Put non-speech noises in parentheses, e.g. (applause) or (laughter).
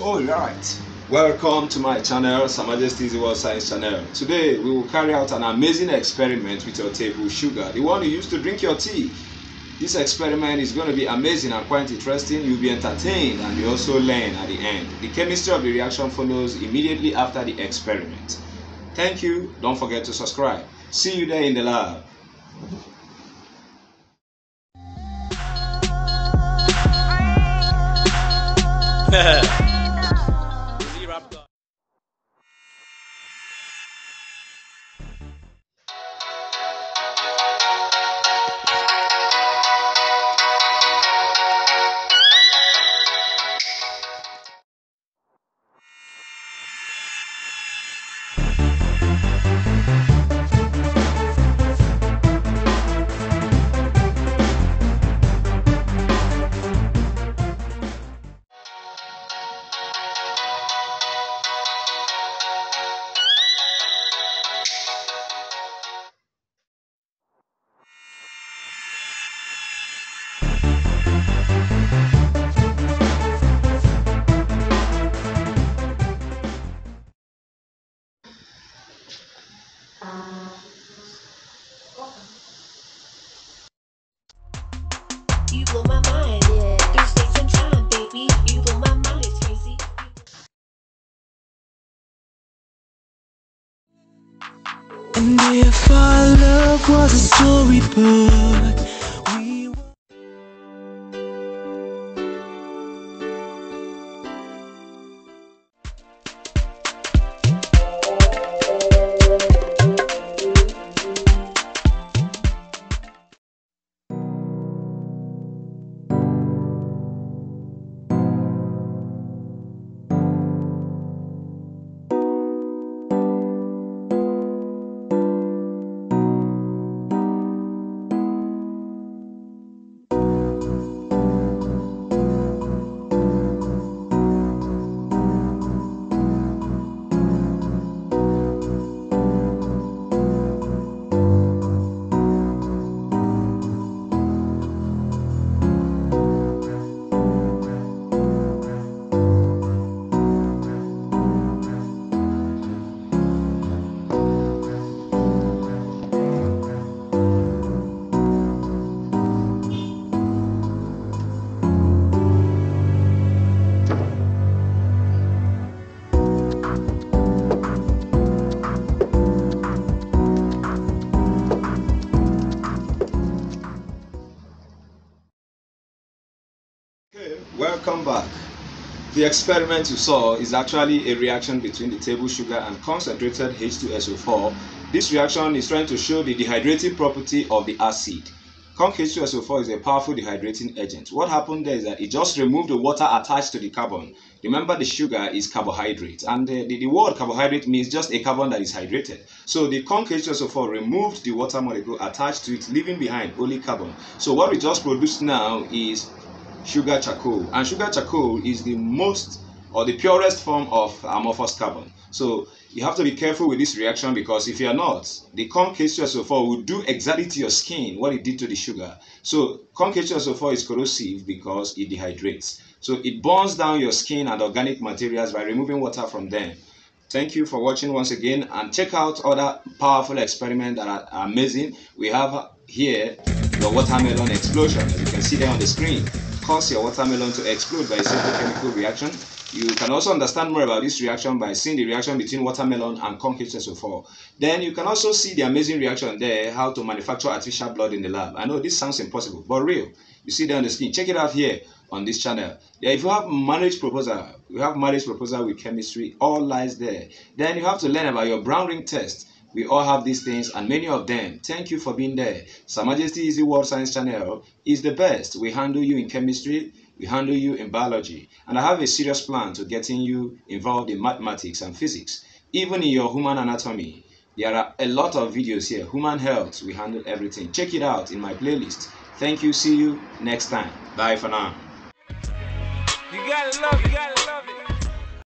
Alright, welcome to my channel, Sa Majesty's World Science Channel. Today we will carry out an amazing experiment with your table sugar, the one you use to drink your tea. This experiment is going to be amazing and quite interesting. You'll be entertained and you also learn at the end. The chemistry of the reaction follows immediately after the experiment. Thank you. Don't forget to subscribe. See you there in the lab. (laughs) You blow my mind. Yeah. Through space and time, baby. You blow my mind. It's crazy. And if our love was a storybook, Okay, welcome back. The experiment you saw is actually a reaction between the table sugar and concentrated H2SO4. This reaction is trying to show the dehydrating property of the acid. Conc H2SO4 is a powerful dehydrating agent. What happened there is that it just removed the water attached to the carbon. Remember the sugar is carbohydrate and the, the, the word carbohydrate means just a carbon that is hydrated. So the conc H2SO4 removed the water molecule attached to it leaving behind only carbon. So what we just produced now is sugar charcoal. And sugar charcoal is the most or the purest form of amorphous carbon. So you have to be careful with this reaction because if you are not the conc H2SO4 will do exactly to your skin what it did to the sugar. So conc H2SO4 is corrosive because it dehydrates. So it burns down your skin and organic materials by removing water from them. Thank you for watching once again and check out other powerful experiments that are amazing. We have here the watermelon explosion. As you can see there on the screen, cause your watermelon to explode by a simple chemical reaction. You can also understand more about this reaction by seeing the reaction between watermelon and conc H2SO4. Then you can also see the amazing reaction there, how to manufacture artificial blood in the lab. I know this sounds impossible, but real. You see there on the screen. Check it out here on this channel. Yeah, if you have marriage proposal, you have marriage proposal with chemistry, all lies there. Then you have to learn about your brown ring test. We all have these things and many of them. Thank you for being there. SirMajesty Easyworld Science Channel is the best. We handle you in chemistry, we handle you in biology, and I have a serious plan to getting you involved in mathematics and physics, even in your human anatomy. There are a lot of videos here. Human health, we handle everything. Check it out in my playlist. Thank you. See you next time. Bye for now. You gotta love, you